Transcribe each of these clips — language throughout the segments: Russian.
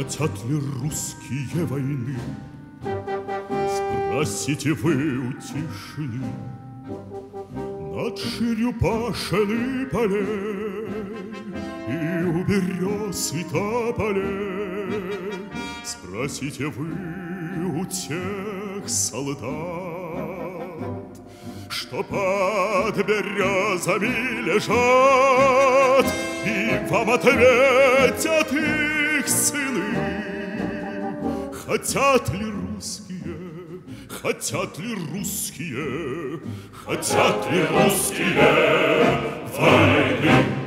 Хотят ли русские войны? Спросите вы у тишины. Над ширью пашины полей И у берез и тополей Спросите вы у тех солдат, Что под березами лежат, И вам ответят их сыны. Хотят ли русские, хотят ли русские, Хотят ли русские войны?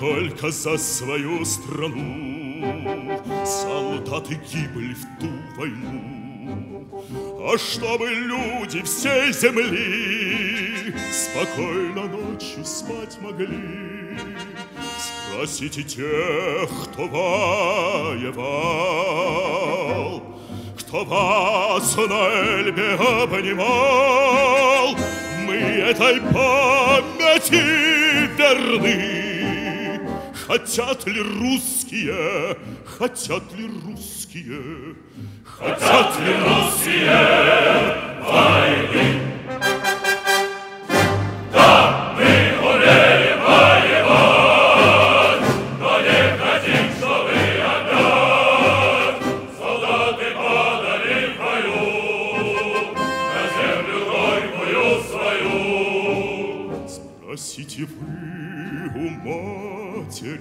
только за свою страну Солдаты гибли в ту войну А чтобы люди всей земли Спокойно ночью спать могли Спросите тех, кто воевал Кто вас на Эльбе обнимал Мы этой памяти верны Хотят ли русские, хотят ли русские, хотят ли русские войны? Спросите вы у матерей.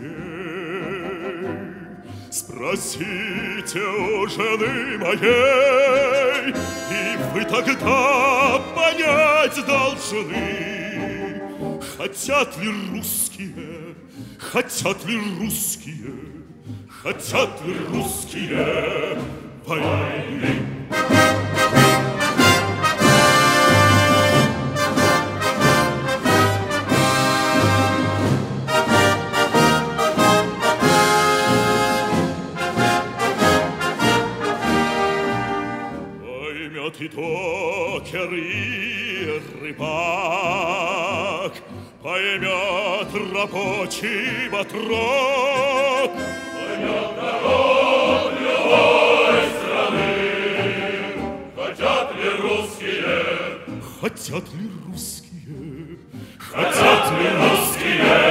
Спросите у жены моей, И вы тогда понять должны, Хотят ли русские, хотят ли русские, Хотят ли русские войны. Поймет и докер, и рыбак, Поймет рабочий батрак, Поймет народ любой страны. Хотят ли русские, хотят ли русские, Хотят ли русские,